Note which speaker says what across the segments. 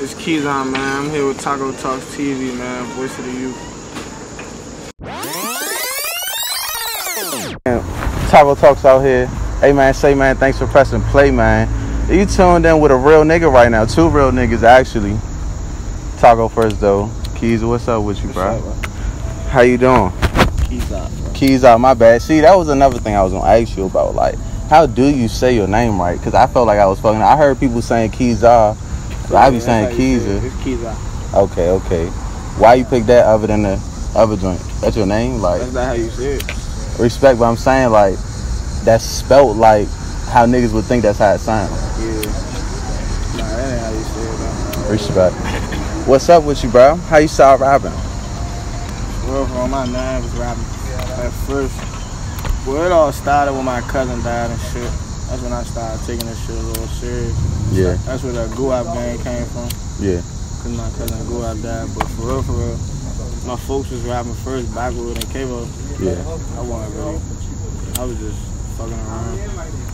Speaker 1: It's Keyzon, man. I'm here with Taco Talks TV, man. Voice of the youth.
Speaker 2: Taco Talks out here. Hey man, say man, thanks for pressing play, man. You tuned in with a real nigga right now. Two real niggas actually. Taco first though. Keys, what's up with you, bro? How you doing?
Speaker 1: Keys up.
Speaker 2: Keys out, my bad. See, that was another thing I was gonna ask you about. Like, how do you say your name right? Cause I felt like I was fucking. I heard people saying Keys out, but I be saying Keezer.
Speaker 1: It's Keys.
Speaker 2: Okay, okay. Why you pick that other than the other joint? That's your name, like
Speaker 1: That's not how you say it.
Speaker 2: respect. But I'm saying like that's spelt like how niggas would think that's how it sounds.
Speaker 1: Yeah. Nah, that ain't how you say it, though.
Speaker 2: Respect. What's up with you, bro? How you start rapping?
Speaker 1: Well, for my name was rapping at first. Well, it all started when my cousin died and shit. That's when I started taking this shit a little serious.
Speaker 2: Yeah,
Speaker 1: That's where the Guap gang came from.
Speaker 2: yeah.
Speaker 1: Cause my cousin Guap died. But for real, for real, my folks was rapping first, Backwood and K-Bo.
Speaker 2: Yeah.
Speaker 1: I wasn't really. I was just fucking around.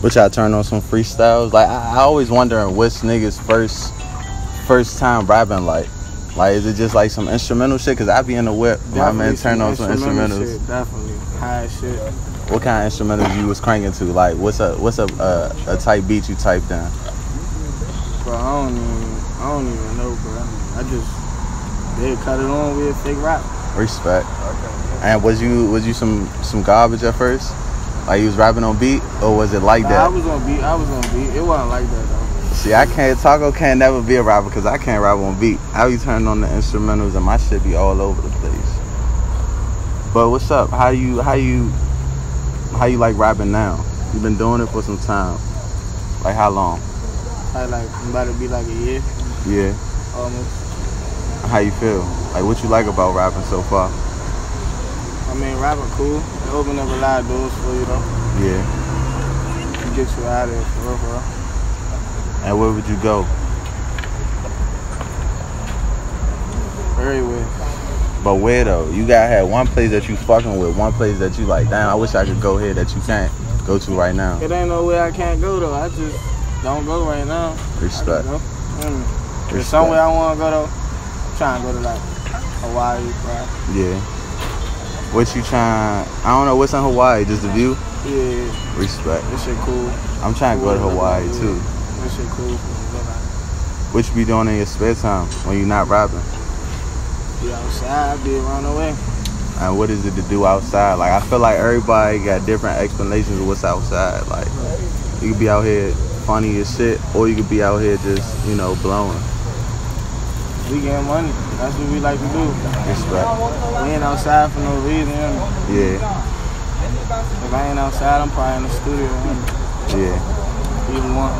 Speaker 2: Which I turn on some freestyles. Like I, I always wondering what's niggas first first time rapping like. Like is it just like some instrumental shit? Cause I be in the whip. My man
Speaker 1: Definitely
Speaker 2: turn on some
Speaker 1: instrumental
Speaker 2: instrumentals.
Speaker 1: Shit, definitely high shit.
Speaker 2: What kind of instrumentals you was cranking to? Like what's a what's a uh, a type beat you typed down?
Speaker 1: Bro, I don't even, I don't even know, bro. I just they cut it on with fake rap.
Speaker 2: Respect. And was you was you some some garbage at first? Like you was rapping on beat, or was it like
Speaker 1: Nah, I
Speaker 2: that?
Speaker 1: was on beat. I was on beat. It wasn't like that though.
Speaker 2: See, I can't Taco can't never be a rapper because I can't rap on beat. I be turning on the instrumentals and my shit be all over the place. But what's up? How you how you how you like rapping now? You've been doing it for some time. Like how long?
Speaker 1: I like about to be like a year
Speaker 2: Yeah.
Speaker 1: almost.
Speaker 2: How you feel? Like what you like about rapping so far?
Speaker 1: I mean, rapping cool. It open up a lot of doors for you though.
Speaker 2: Yeah.
Speaker 1: It gets you out of for real, for real.
Speaker 2: And where would you go?
Speaker 1: Everywhere.
Speaker 2: But where though? You gotta have one place that you fucking with, one place that you like, damn, I wish I could go here that you can't go to right now.
Speaker 1: It ain't nowhere I can't go though. I just don't go right now.
Speaker 2: Respect.
Speaker 1: I can go. Mm. There's somewhere I want to go though. I'm trying to go to like Hawaii, right?
Speaker 2: Yeah. What you trying? I don't know what's in Hawaii. Just the view.
Speaker 1: Yeah,
Speaker 2: Respect.
Speaker 1: this shit cool.
Speaker 2: I'm trying to go to Hawaii too.
Speaker 1: This shit cool.
Speaker 2: What you be doing in your spare time when you're not rapping?
Speaker 1: Be outside, be around the way.
Speaker 2: And what is it to do outside? Like I feel like everybody got different explanations of what's outside. Like you could be out here funny as shit, or you could be out here just you know blowing.
Speaker 1: We getting money. That's what we like to do.
Speaker 2: Respect.
Speaker 1: We ain't outside for no reason.
Speaker 2: Yeah.
Speaker 1: If I ain't outside, I'm probably in the studio.
Speaker 2: Yeah.
Speaker 1: Either one.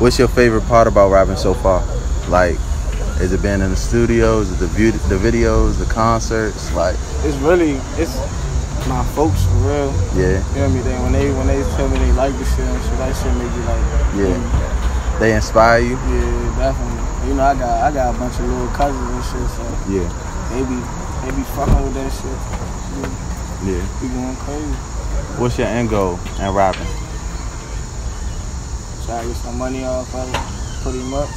Speaker 2: What's your favorite part about rapping so far? Like, is it being in the studios, the view, the videos, the concerts? Like,
Speaker 1: It's really, it's my folks for real.
Speaker 2: yeah,
Speaker 1: You know what I mean? They, when they when they tell me they like the shit and shit, that shit make you like,
Speaker 2: yeah. They inspire you.
Speaker 1: yeah, definitely. You know, I got I got a bunch of little cousins and shit, so
Speaker 2: Yeah,
Speaker 1: they be they be fucking with that shit.
Speaker 2: yeah.
Speaker 1: Be going crazy.
Speaker 2: What's your end goal in rapping?
Speaker 1: Try to get some money off of it, pretty much.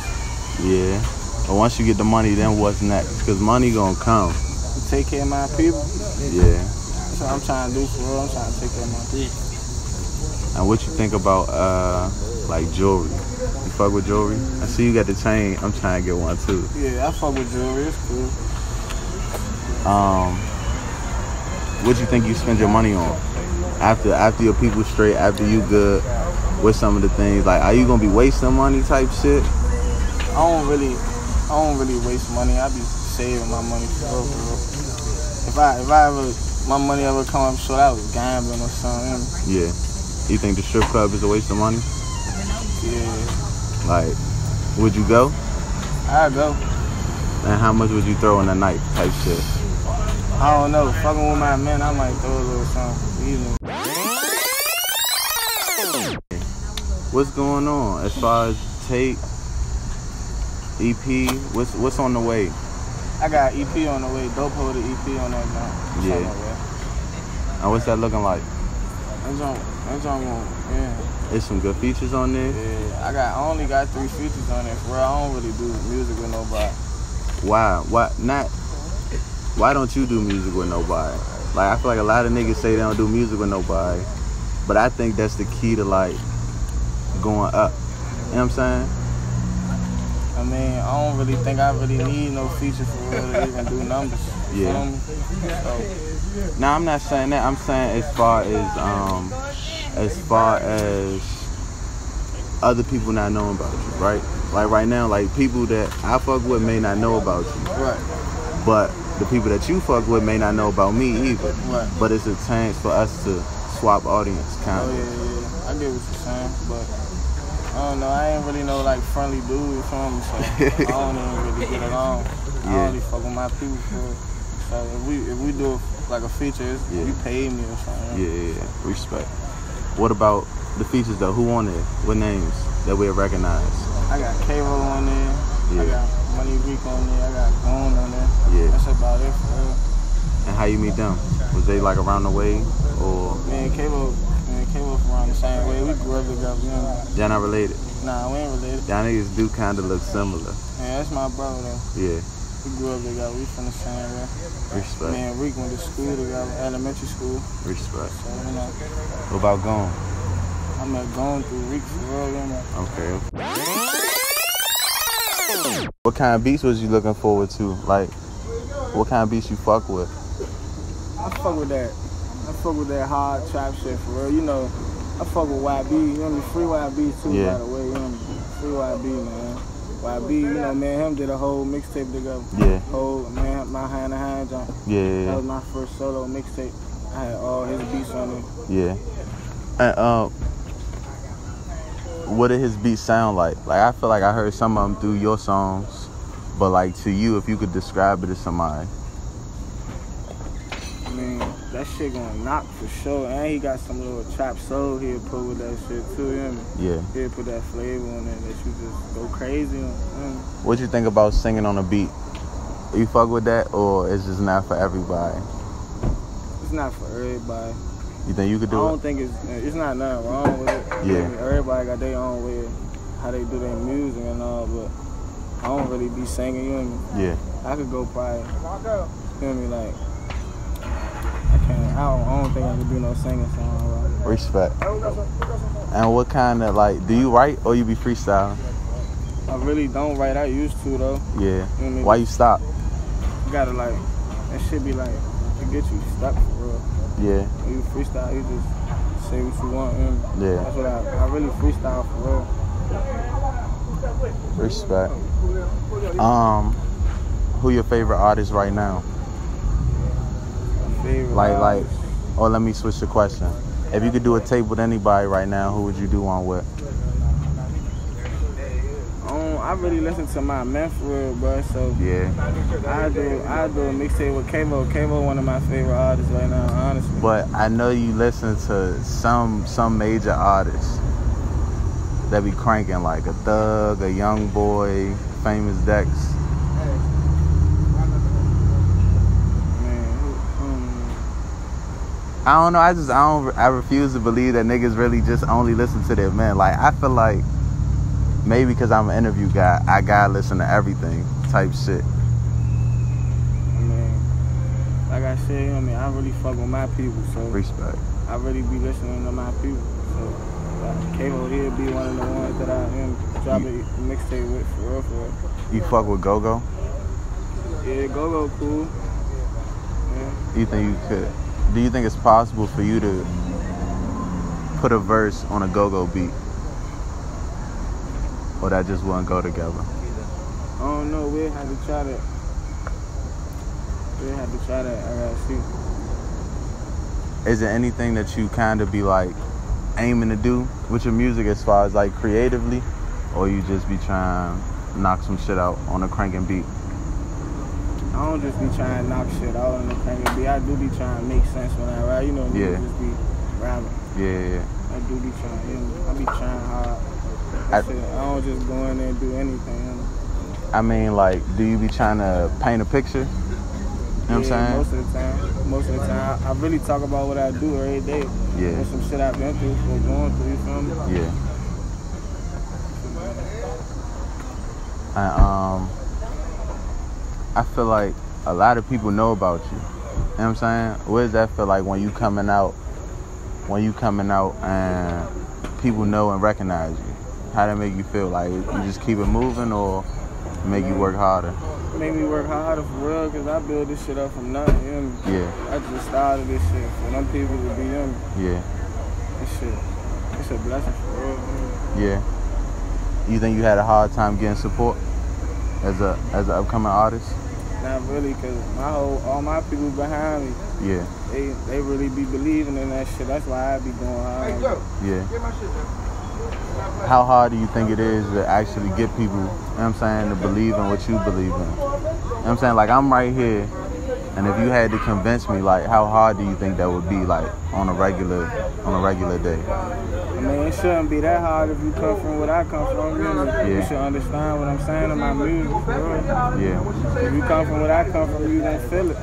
Speaker 2: Yeah. But once you get the money, then what's next? Cause money gonna come.
Speaker 1: Take care of my people.
Speaker 2: Yeah.
Speaker 1: That's what I'm trying to do for real. I'm trying to take care of my people.
Speaker 2: And what you think about uh like jewelry? You fuck with jewelry? I see you got the chain. I'm trying to get one too.
Speaker 1: Yeah, I fuck with jewelry. It's cool.
Speaker 2: Um, what you think you spend your money on? After after your people straight, after you good, with some of the things like? Are you gonna be wasting money type shit?
Speaker 1: I don't really, I don't really waste money. I be saving my money for real, for real. If I, if I ever, my money ever come up short, I was gambling or something.
Speaker 2: Yeah. You think the strip club is a waste of money?
Speaker 1: Yeah,
Speaker 2: Like, would you go?
Speaker 1: I go.
Speaker 2: And how much would you throw in a night type shit?
Speaker 1: I don't know. Fucking with my men, I might throw a little something. Even.
Speaker 2: What's going on as far as tape, EP? What's what's on the way?
Speaker 1: I got EP on the way. Dope hold the EP on that joint.
Speaker 2: Yeah.
Speaker 1: on.
Speaker 2: And what's that looking like?
Speaker 1: That joint, that joint, won't- yeah.
Speaker 2: There's some good features on there.
Speaker 1: Yeah, I got I only got three features on it. Where I don't really do music with nobody.
Speaker 2: Why? Why not? Why don't you do music with nobody? Like I feel like a lot of niggas say they don't do music with nobody, but I think that's the key to like going up. You know what I'm saying?
Speaker 1: I mean, I don't really think I really need no feature for real to even do numbers.
Speaker 2: Yeah.
Speaker 1: me? So,
Speaker 2: No, I'm not saying that. I'm saying as far as um, as far as other people not knowing about you, right? Like right now, like people that I fuck with may not know about you,
Speaker 1: right,
Speaker 2: but the people that you fuck with may not know about me either.
Speaker 1: right.
Speaker 2: But it's a chance for us to swap audience, kind
Speaker 1: Oh
Speaker 2: of.
Speaker 1: yeah, yeah. I get what you're saying, but I don't know. I ain't really no like friendly dude. Me? So I don't even really get along. I only fuck with my people. For so if we if we do like a feature, it's,
Speaker 2: Yeah.
Speaker 1: you pay me or something.
Speaker 2: Yeah, yeah, yeah. Respect. What about the features though? Who on there? What names that we recognize?
Speaker 1: I got K-Ro on there.
Speaker 2: Yeah.
Speaker 1: I got Money Week on there. I got Gone on there.
Speaker 2: Yeah.
Speaker 1: That's about it for real.
Speaker 2: And how you meet them? Was they like around the way, or
Speaker 1: Man, and K-Ro, me and K-Ro from around the same way. We grew up together. You know?
Speaker 2: y'all not related?
Speaker 1: Nah, we ain't related.
Speaker 2: Y'all niggas do kind of look similar.
Speaker 1: Yeah, that's my brother though.
Speaker 2: Yeah,
Speaker 1: We grew up together. We from the same way. Me
Speaker 2: respect,
Speaker 1: and Reek went to school together, elementary school.
Speaker 2: respect.
Speaker 1: So, you know,
Speaker 2: What about gone?
Speaker 1: I'm met going through Reek for real, you know.
Speaker 2: Okay. What kind of beats was you looking forward to? Like, what kind of beats you fuck with?
Speaker 1: I fuck with that. I fuck with that hard trap shit for real. You know, I fuck with YB, you know me? Free YB too,
Speaker 2: Yeah.
Speaker 1: by the way, you know me? Free YB, man. YB, you know, man, him did a whole mixtape together.
Speaker 2: Yeah,
Speaker 1: Whole, man, my hand to hand jump.
Speaker 2: yeah,
Speaker 1: That
Speaker 2: yeah,
Speaker 1: was my first solo mixtape. I had all his beats on it.
Speaker 2: yeah. And um, what did his beats sound like? Like, I feel like I heard some of them through your songs, but like to you, if you could describe it to somebody.
Speaker 1: I mean, that shit gonna knock for sure. And he got some little trap soul he'll put with that shit too, you know?
Speaker 2: Yeah.
Speaker 1: He'll put that flavor on it that you just go crazy on. You know?
Speaker 2: What you think about singing on a beat? You fuck with that, or it's just not for everybody?
Speaker 1: It's not for everybody.
Speaker 2: You think you could do it?
Speaker 1: I
Speaker 2: do
Speaker 1: don't
Speaker 2: it?
Speaker 1: think it's it's not nothing wrong with it. You know
Speaker 2: Yeah.
Speaker 1: me? Everybody got their own way of how they do their music and all, but I don't really be singing, you know me?
Speaker 2: Yeah.
Speaker 1: I could go probably, you know me, like, I I don't, I don't think I could do no singing song.
Speaker 2: Respect. And what kind of like? Do you write or you be freestyling?
Speaker 1: I really don't write. I used to though.
Speaker 2: Yeah.
Speaker 1: You know I mean?
Speaker 2: Why you stop?
Speaker 1: You gotta like, that should be like, it get you stuck for real.
Speaker 2: Yeah.
Speaker 1: When you freestyle, you just say what you want. You know? what I mean?
Speaker 2: Yeah.
Speaker 1: That's what I, I really freestyle for real.
Speaker 2: Respect. Um, who your favorite artist right now? Like, like, or let me switch the question. If you could do a tape with anybody right now, who would you do one with?
Speaker 1: Um, I really listen to my man for real, bro. So
Speaker 2: Yeah.
Speaker 1: I do, I do a mixtape with Kavo. Kavo, one of my favorite artists right now, honestly.
Speaker 2: But I know you listen to some some major artists that be cranking like a Thug, a Young Boy, Famous Dex.
Speaker 1: Man, who- um,
Speaker 2: I don't know. I just I don't. I refuse to believe that niggas really just only listen to their men. Like I feel like maybe because I'm an interview guy, I gotta listen to everything type shit.
Speaker 1: I mean, like I said, you know what I mean, I really fuck with my people, so
Speaker 2: Respect.
Speaker 1: I really be listening to my people. So Kavo, he'll be one of the ones that I am drop a mixtape with for real, for real.
Speaker 2: You fuck with Go Go?
Speaker 1: Yeah, go go cool. Yeah.
Speaker 2: You think you could? Do you think it's possible for you to put a verse on a Go Go beat, or that just wouldn't go together?
Speaker 1: I don't know. We'll have to try that. We'll have to try that. I gotta see.
Speaker 2: Is there anything that you kind of be like aiming to do with your music as far as like creatively, or you just be trying to knock some shit out on a cranking beat?
Speaker 1: I don't just be trying to knock shit out on the beat. I do be trying to make sense when I rap. You know,
Speaker 2: Yeah.
Speaker 1: just be rapping.
Speaker 2: Yeah, yeah.
Speaker 1: I do be trying. You know, I be trying hard.
Speaker 2: I-
Speaker 1: That's. I don't just go in there and do anything. You know?
Speaker 2: I mean, like, do you be trying to paint a picture? what I'm saying?
Speaker 1: Most of the time. Most of the time. I really talk about what I do every day.
Speaker 2: Yeah.
Speaker 1: There's some shit I've been through, or going through, you feel me?
Speaker 2: Yeah. I, um, I feel like a lot of people know about you. You know what I'm saying? What does that feel like when you coming out? When you coming out and people know and recognize you? How that make you feel? Like you just keep it moving, or make you work harder?
Speaker 1: Make me work harder for real, cause I build this shit up from nothing. You know?
Speaker 2: Yeah,
Speaker 1: I just started this shit for them people to be young.
Speaker 2: yeah,
Speaker 1: This shit, it's a blessing for real. man.
Speaker 2: yeah. You think you had a hard time getting support as a as an upcoming artist?
Speaker 1: Not really, cause my whole, all my people behind me,
Speaker 2: Yeah,
Speaker 1: they they really be believing in that shit. That's why I be going hard.
Speaker 2: yeah. How hard do you think it is to actually get people, you know what I'm saying, to believe in what you believe in? You know what I'm saying? Like I'm right here and if you had to convince me like how hard do you think that would be like on a regular on a regular day?
Speaker 1: I mean, it shouldn't be that hard if you come from what I come from. You, know? you should understand what I'm saying in my music. Real.
Speaker 2: Yeah.
Speaker 1: If you come from what I come from, you don't feel it.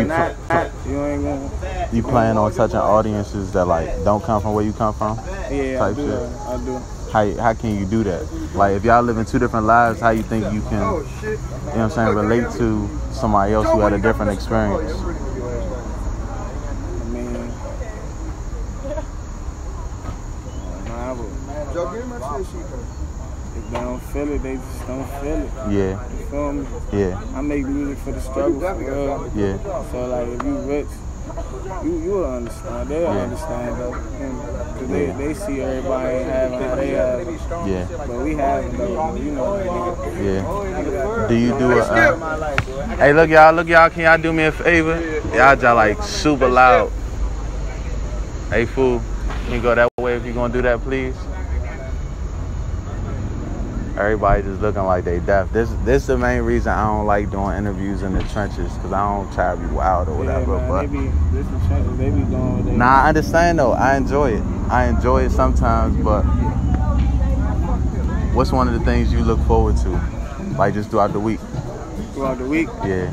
Speaker 2: You
Speaker 1: Not,
Speaker 2: pl-
Speaker 1: you ain't gonna.
Speaker 2: you plan on touching audiences that like don't come from where you come from?
Speaker 1: Yeah, I do.
Speaker 2: shit.
Speaker 1: I do.
Speaker 2: How how can you do that? Like if y'all living two different lives, how you think you can you know what I'm saying, relate to somebody else who had a different experience?
Speaker 1: But if they don't feel it, they just don't feel it.
Speaker 2: Yeah,
Speaker 1: You feel me?
Speaker 2: yeah,
Speaker 1: I make music for the struggle, for real.
Speaker 2: yeah,
Speaker 1: So like, if you rich, you you will understand. They'll
Speaker 2: Yeah.
Speaker 1: understand though, because
Speaker 2: Yeah.
Speaker 1: they they see everybody having how they have,
Speaker 2: yeah,
Speaker 1: but we have though. You know.
Speaker 2: yeah. Do you do a uh, Hey look y'all, look y'all, can y'all do me a favor? Y'all just like super loud. Hey fool, can you go that way if you gonna do that please? Everybody just looking like they deaf. This this the main reason I don't like doing interviews in the trenches, cause I don't try to be wild or whatever.
Speaker 1: yeah,
Speaker 2: but
Speaker 1: they be this is trenches. They be doing what they.
Speaker 2: Nah, I understand though. I enjoy it. I enjoy it sometimes, but what's one of the things you look forward to? Like just throughout the week?
Speaker 1: throughout the week.
Speaker 2: Yeah,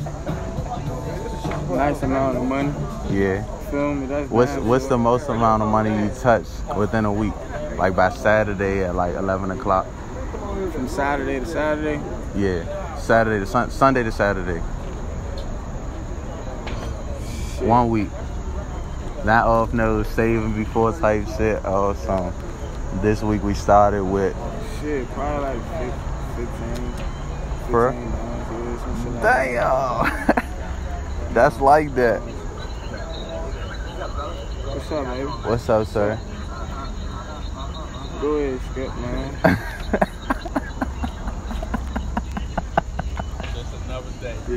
Speaker 1: Nice amount of money.
Speaker 2: yeah.
Speaker 1: That's
Speaker 2: What's
Speaker 1: nice,
Speaker 2: what's the most amount of money you touch within a week? Like by Saturday at like eleven o'clock?
Speaker 1: From Saturday to Saturday?
Speaker 2: Yeah. Saturday to sun- Sunday to Saturday.
Speaker 1: Shit.
Speaker 2: One week. Not off no saving before type shit or some. This week we started with
Speaker 1: Shit, probably like fif- 15.
Speaker 2: For-
Speaker 1: 15 dollars, yeah, like that.
Speaker 2: Damn. That's like that.
Speaker 1: What's up, baby?
Speaker 2: What's up, sir?
Speaker 1: Go ahead, Skip, man.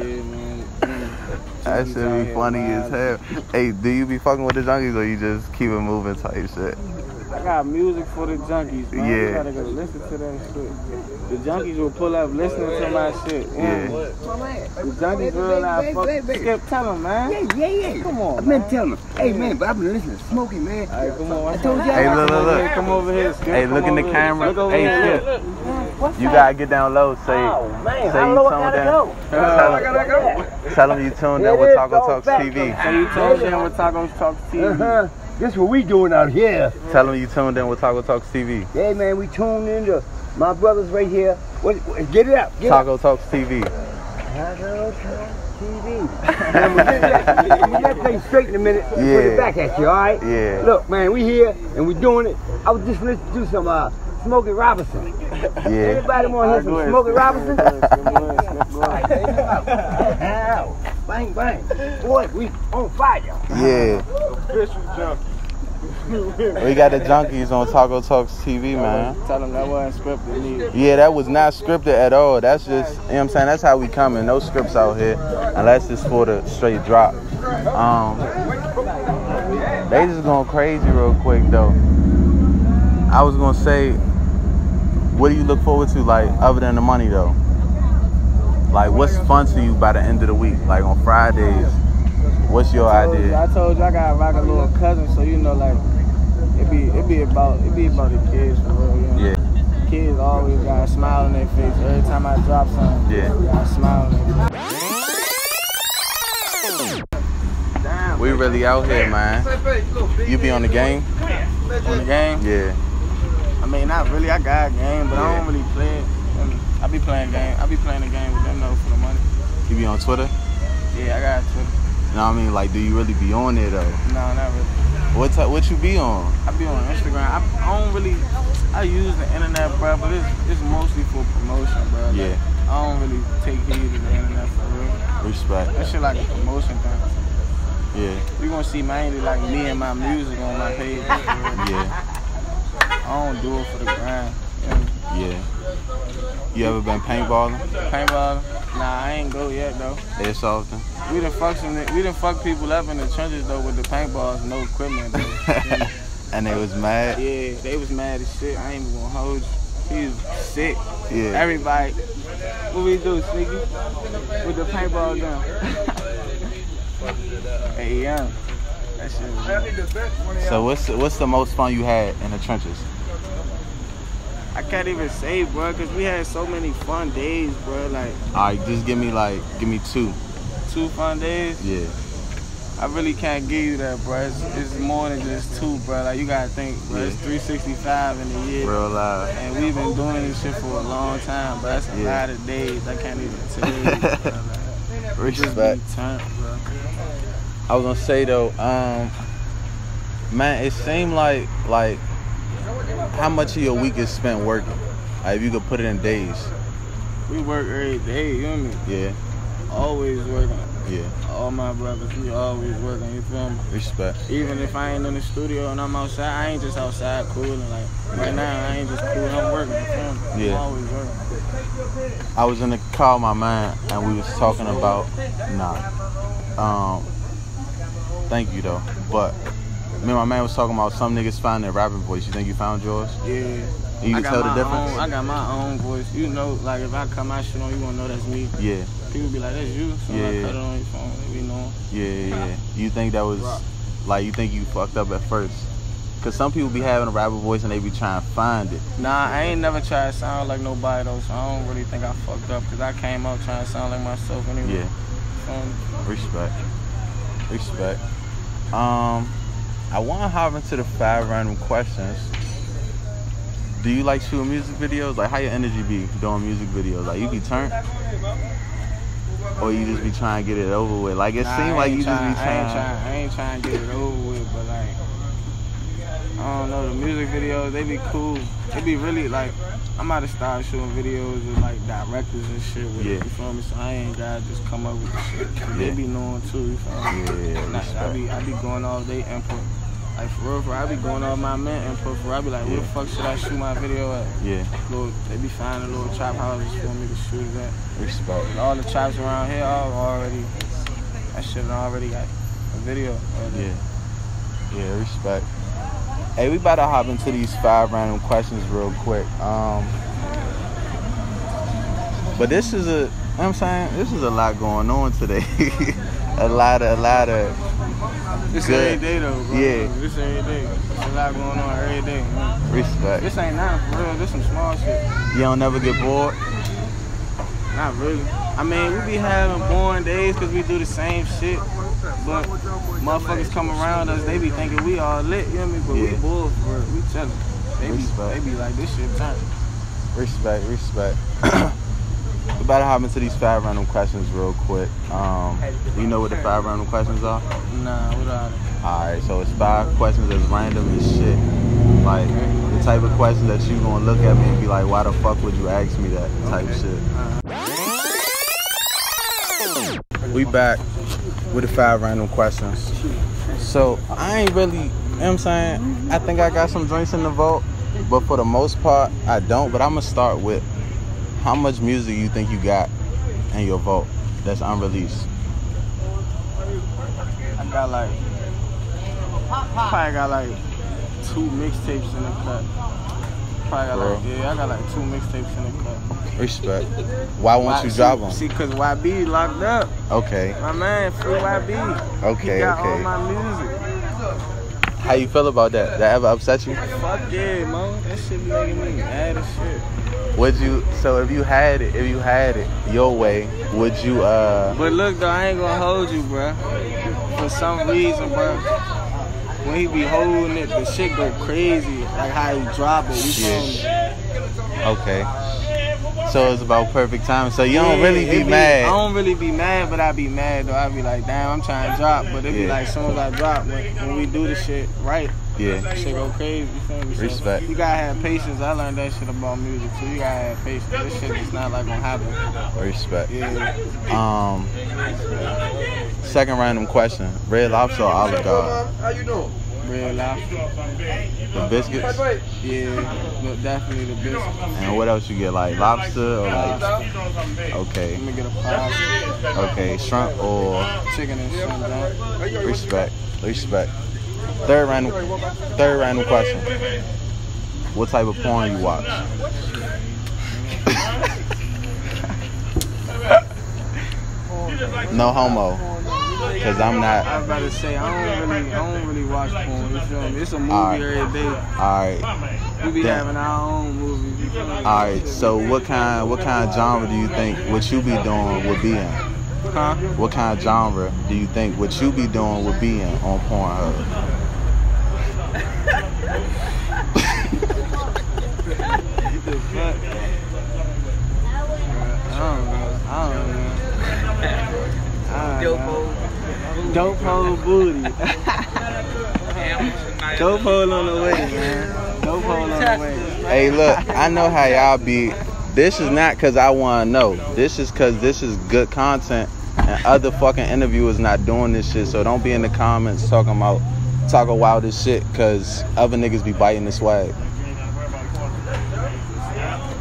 Speaker 1: Yeah, man.
Speaker 2: That should be
Speaker 1: here
Speaker 2: funny as hell. Hey, do you be fucking with the junkies or you just keep it moving type shit?
Speaker 1: I got music for the junkies, man.
Speaker 2: Yeah.
Speaker 1: You gotta go listen to that shit. The junkies will pull up listening to my shit.
Speaker 2: Yeah.
Speaker 1: The junkies real life fuck. Skip, tell them, man.
Speaker 3: Yeah, yeah, yeah.
Speaker 1: Come on,
Speaker 3: I've been telling them. Hey, man, but I've been listening to Smoking, man.
Speaker 1: All right, come on.
Speaker 3: I told y'all.
Speaker 2: Hey, look, look, look.
Speaker 1: Come over here, Skip.
Speaker 2: Hey,
Speaker 1: Come
Speaker 2: look in the
Speaker 1: here.
Speaker 2: camera.
Speaker 1: Look over
Speaker 2: Hey,
Speaker 1: here.
Speaker 2: Skip. You gotta get down low. Say,
Speaker 3: Oh, man,
Speaker 2: say
Speaker 3: how
Speaker 2: you
Speaker 3: low I
Speaker 2: tuned
Speaker 3: gotta
Speaker 2: in.
Speaker 3: go?
Speaker 2: Tell,
Speaker 3: I gotta go.
Speaker 2: tell them you tuned in with
Speaker 3: is
Speaker 2: Taco Talks
Speaker 3: back,
Speaker 2: TV.
Speaker 1: So you told them what Tacos Talk TV.
Speaker 3: Uh-huh. This what we doing out here.
Speaker 2: Tell them you tuned in with Taco Talks TV.
Speaker 3: Hey, man, we tuned in to my brothers right here. What, what- get it up. Get it up.
Speaker 2: Taco Talks TV.
Speaker 3: Taco Talks TV. Man, we get that, get that thing straight in a minute. Put it back at you, all right?
Speaker 2: Yeah.
Speaker 3: Look, man, we here and we doing it. I was just listening to do some uh, Smokey Robinson.
Speaker 2: Yeah.
Speaker 3: Anybody want to hear some Smokey Robinson?
Speaker 1: Robinson?
Speaker 3: Ow. bang, bang. Boy, we on fire.
Speaker 2: Yeah. We got the junkies on Taco Talks TV, man.
Speaker 1: Tell them that wasn't scripted neither.
Speaker 2: Yeah, that was not scripted at all. That's just, you know what I'm saying? That's how we coming. No scripts out here, unless it's for the straight drop. Um, they just going crazy real quick, though. I was going to say, what do you look forward to, like, other than the money, though? Like, what's fun to you by the end of the week? Like, on Fridays, what's your
Speaker 1: I told you-
Speaker 2: idea?
Speaker 1: I told you I got like a little cousin, so you know, like it be it be about it be about the kids for real. You know?
Speaker 2: Yeah,
Speaker 1: Kids always got a smile on their face every time I drop something.
Speaker 2: Yeah.
Speaker 1: I smile on their face.
Speaker 2: We really out here, man. You be on the game?
Speaker 1: On the game?
Speaker 2: Yeah.
Speaker 1: I mean, not really. I got a game, but I don't really play it. Um, I be playing game. I be playing the game with them though for the money.
Speaker 2: You be on Twitter?
Speaker 1: Yeah, I got Twitter.
Speaker 2: You know what I mean? Like, do you really be on there though?
Speaker 1: No, not really.
Speaker 2: What type, what you be on?
Speaker 1: I be on Instagram. I, I don't really. I use the internet, bro, but it's it's mostly for promotion, bro. Like,
Speaker 2: Yeah.
Speaker 1: I don't really take heed to the internet for real.
Speaker 2: Respect.
Speaker 1: That shit like a promotion thing.
Speaker 2: Yeah.
Speaker 1: You gonna see mainly like me and my music on my page.
Speaker 2: Yeah.
Speaker 1: I don't do it for the grind. You know?
Speaker 2: Yeah. You ever been paintballing?
Speaker 1: Paintballing? Nah, I ain't go yet though.
Speaker 2: Airsoft?
Speaker 1: We done fuck some. We done fuck people up in the trenches though with the paintballs, no equipment.
Speaker 2: And they was mad?
Speaker 1: Yeah, they was mad as shit. I ain't even gonna hold you. He was sick.
Speaker 2: Yeah.
Speaker 1: Everybody, what we do, Sneaky? With the paintball gun. hey, young. That shit was
Speaker 2: So what's the, what's the most fun you had in the trenches?
Speaker 1: I can't even say, bro, because we had so many fun days, bro. Like,
Speaker 2: All right, just give me like, give me two.
Speaker 1: two fun days.
Speaker 2: Yeah.
Speaker 1: I really can't give you that, bro. It's, it's more than just two, bro. Like, you gotta think, bro. It's 365 in a year.
Speaker 2: Real live.
Speaker 1: And we've been doing this shit for a long time, bro. That's a
Speaker 2: Yeah.
Speaker 1: lot of days. I can't even tell you. bro. Like,
Speaker 2: Respect.
Speaker 1: turned, bro.
Speaker 2: I was gonna say though, um, man, it seemed like like how much of your week is spent working. Like if you could put it in days.
Speaker 1: We work every day, you know mean?
Speaker 2: Yeah,
Speaker 1: Always working.
Speaker 2: yeah.
Speaker 1: All my brothers, we always working, you feel me?
Speaker 2: Respect.
Speaker 1: Even if I ain't in the studio and I'm outside, I ain't just outside cooling. Like, right now, I ain't just cooling, I'm working, you feel me?
Speaker 2: Yeah.
Speaker 1: I'm always working.
Speaker 2: I was in the car with my man and we was talking about nah. Um thank you though. But me and my man was talking about some niggas find their rapping voice. You think you found yours?
Speaker 1: Yeah.
Speaker 2: You
Speaker 1: I
Speaker 2: can tell the difference?
Speaker 1: Own, I got my own voice. You know, like if I cut my shit on, you gonna know that's me.
Speaker 2: Yeah,
Speaker 1: People be like, that's you. So
Speaker 2: Yeah.
Speaker 1: I cut it on your phone, they be knowing.
Speaker 2: yeah, yeah, yeah. You think that was like you think you fucked up at first? Cause some people be having a rapper voice and they be trying to find it.
Speaker 1: Nah, I ain't never tried to sound like nobody though, so I don't really think I fucked up because I came out trying to sound like myself anyway.
Speaker 2: Yeah.
Speaker 1: Um,
Speaker 2: Respect. Respect. Um, I want to hop into the five random questions. Do you like shooting music videos? Like, how your energy be doing music videos? Like, you be turned, or you just be trying to get it over with? Like, it
Speaker 1: nah,
Speaker 2: seems like you just be
Speaker 1: trying- I ain't
Speaker 2: trying.
Speaker 1: trying. I ain't trying to get it over with, but like, I don't know. The music videos, they be cool. They be really like. I'm about to start shooting videos with like directors and shit with
Speaker 2: Yeah.
Speaker 1: it. You feel me? So I ain't gotta just come up with the shit.
Speaker 2: Yeah.
Speaker 1: They be knowing too. You feel me?
Speaker 2: Yeah,
Speaker 1: Like, I
Speaker 2: respect.
Speaker 1: be I be going off they input. Like for real, for I be going off my man input. For real. I be like, where the fuck should I shoot my video at?
Speaker 2: Yeah,
Speaker 1: Little, they be finding little trap houses for me to shoot it at.
Speaker 2: respect.
Speaker 1: And all the traps around here are already, that shit already got a video.
Speaker 2: Yeah, yeah, respect. Hey, we about to hop into these five random questions real quick. Um, but this is a, you know what I'm saying, this is a lot going on today. a lot of, a lot of,
Speaker 1: This
Speaker 2: Good.
Speaker 1: every day though, bro.
Speaker 2: Yeah.
Speaker 1: This every day. There's a lot going on every day. Man.
Speaker 2: respect.
Speaker 1: This ain't nothing for real. This some small shit.
Speaker 2: You don't never get bored.
Speaker 1: Not really. I mean, we be having boring days because we do the same shit. But motherfuckers come around us, they be thinking we all lit, you know what I mean? But
Speaker 2: Yeah.
Speaker 1: we bull for real. We chillin'. They be,
Speaker 2: Respect.
Speaker 1: they be like, this shit time.
Speaker 2: Respect, respect. we about to hop into these five random questions real quick. Um, you know what the five random questions are?
Speaker 1: Nah, without it.
Speaker 2: Alright, so it's five questions that's random as shit. Like the type of questions that you gonna look at me and be like, why the fuck would you ask me that type shit. We back with the five random questions. So I ain't really, you know what I'm saying? I think I got some drinks in the vault, but for the most part, I don't. But I'm gonna start with how much music you think you got in your vault that's unreleased.
Speaker 1: I got like, probably got like two mixtapes in the cut. Probably got like, yeah, I got like two mixtapes in the cut.
Speaker 2: Respect. Why won't
Speaker 1: Why-
Speaker 2: you drop them?
Speaker 1: See, cause YB locked up.
Speaker 2: Okay.
Speaker 1: My man, free YB.
Speaker 2: Okay,
Speaker 1: He got all
Speaker 2: okay.
Speaker 1: my music.
Speaker 2: How you feel about that? That ever upset you?
Speaker 1: Fuck yeah, man. That shit be making me mad as shit.
Speaker 2: Would you? So if you had it, if you had it your way, would you? uh
Speaker 1: But look though, I ain't gonna hold you, bruh. For some reason, bruh. When he be holding it, the shit go crazy. Like how he drop it. You?
Speaker 2: Okay. So it's about perfect timing. So you don't
Speaker 1: Yeah,
Speaker 2: really
Speaker 1: it
Speaker 2: be mad.
Speaker 1: I don't really be mad, but I be mad though. I be like, damn, I'm trying to drop, but it be like, as soon as I drop, when, when we do the shit right,
Speaker 2: Yeah.
Speaker 1: shit go crazy. You feel me? So
Speaker 2: Respect.
Speaker 1: You gotta have patience. I learned that shit about music too. You gotta have patience. This shit is not like gonna happen.
Speaker 2: Respect.
Speaker 1: Yeah.
Speaker 2: Um. Second random question: Red Lobster or Olive Garden?
Speaker 3: How you doing?
Speaker 1: Real life.
Speaker 2: The biscuits.
Speaker 1: Yeah, definitely the biscuits.
Speaker 2: And what else you get? Like lobster or like? Okay.
Speaker 1: Let me get a pie,
Speaker 2: Okay. Shrimp or
Speaker 1: chicken and shrimp. Dog.
Speaker 2: respect? Respect. Third random. Third random question. What type of porn you watch? No homo. Cause I'm not.
Speaker 1: I
Speaker 2: not.
Speaker 1: was about to say I don't really, I don't really watch porn. You feel me? It's a movie
Speaker 2: Alright.
Speaker 1: every day.
Speaker 2: Alright.
Speaker 1: We be
Speaker 2: Damn.
Speaker 1: having our own movies. You feel me?
Speaker 2: Alright. So what kind what kind of genre do you think what you be doing would be in?
Speaker 1: Huh?
Speaker 2: What kind of genre do you think what you be doing would be in on Pornhub?
Speaker 1: What? I don't know. I don't know. I don't know. Dope hole booty. Dope hole on the way, man. Dope hole on the way.
Speaker 2: Hey, look, I know how y'all be. This is not because I want to know. This is because this is good content, and other fucking interviewers not doing this shit. So don't be in the comments talking about talking wild as shit because other niggas be biting the swag.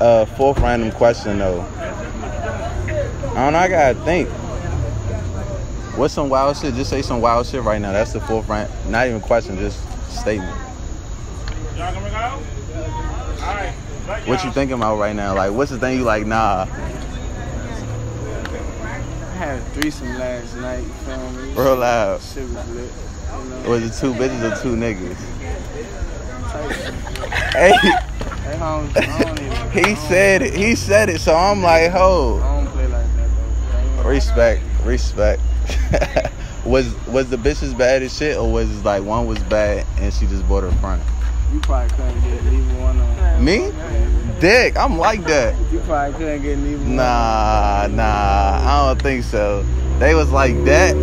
Speaker 2: Uh, fourth random question though. I don't know. I gotta think. What's some wild shit? Just say some wild shit right now. That's the forefront. Not even question, just statement. Y'all coming out? All right. What you thinking about right now? Like, what's the thing you like? Nah,
Speaker 1: I had a threesome last night. You feel me?
Speaker 2: real loud.
Speaker 1: Shit was lit. You know?
Speaker 2: Was it two bitches or two niggas? Hey,
Speaker 1: Hey, Holmes, even.
Speaker 2: He said it. He said it. So I'm like, ho.
Speaker 1: I don't play like that though. I ain't gonna-
Speaker 2: Respect, respect. was was the bitches bad as shit, or was it like one was bad and she just bought her front?
Speaker 1: You probably couldn't get neither one on.
Speaker 2: Me? Dick, I'm like that.
Speaker 1: You probably couldn't get neither one.
Speaker 2: Nah, nah, I don't think so. They was like that.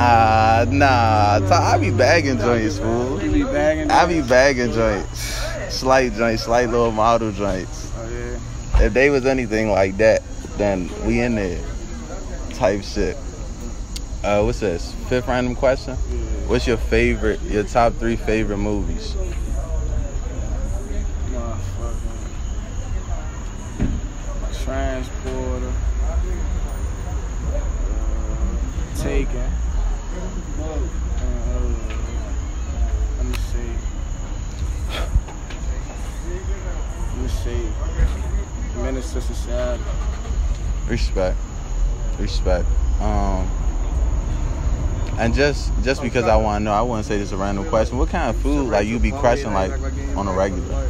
Speaker 2: Ah, nah. T- I be bagging joints, fool.
Speaker 1: You be bagging.
Speaker 2: I be bagging joints. Slight joints, slight little model joints.
Speaker 1: Oh yeah.
Speaker 2: If they was anything like that, then we in there. Type shit. Uh, what's this? Fifth random question. What's your favorite, your top three favorite movies?
Speaker 1: Transporter. Uh, taken. Uh, let me see. Let me see. Menace II Society.
Speaker 2: Respect. Respect. Um, and just just because I want to know, I wouldn't say this is a random question. What kind of food like you be crushing like on a regular?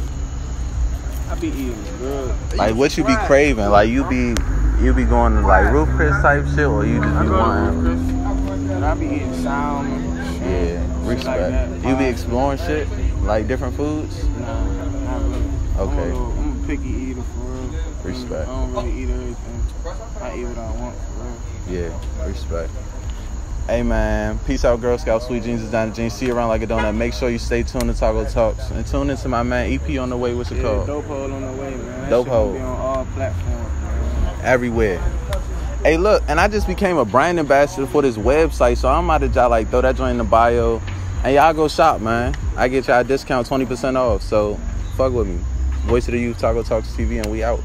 Speaker 1: I be eating good.
Speaker 2: Like what you be craving? Like you be you be going to like Ruth's Chris type shit, or you just be wanting?
Speaker 1: And I be eating salmon.
Speaker 2: Yeah,
Speaker 1: like
Speaker 2: respect. You be exploring shit like different foods.
Speaker 1: Nah, not really. I'm a,
Speaker 2: Okay.
Speaker 1: little, I'm a picky eater for real.
Speaker 2: Respect.
Speaker 1: I don't really eat everything. I eat what I want for real.
Speaker 2: Yeah, respect. Hey man, peace out, Girl Scout. Sweet jeans is down the jeans. See you around like a donut. Make sure you stay tuned to Taco Talks and tune into my man EP on the way. What's it
Speaker 1: Yeah,
Speaker 2: called?
Speaker 1: dope hole on the way, man. That
Speaker 2: Dope hole.
Speaker 1: Be on all platforms, man.
Speaker 2: everywhere. Hey, look, and I just became a brand ambassador for this website, so I'm out of y'all like throw that joint in the bio, and y'all go shop, man. I get y'all a discount, twenty percent off. So fuck with me. Voice of the Youth, Taco Talks TV, and we out.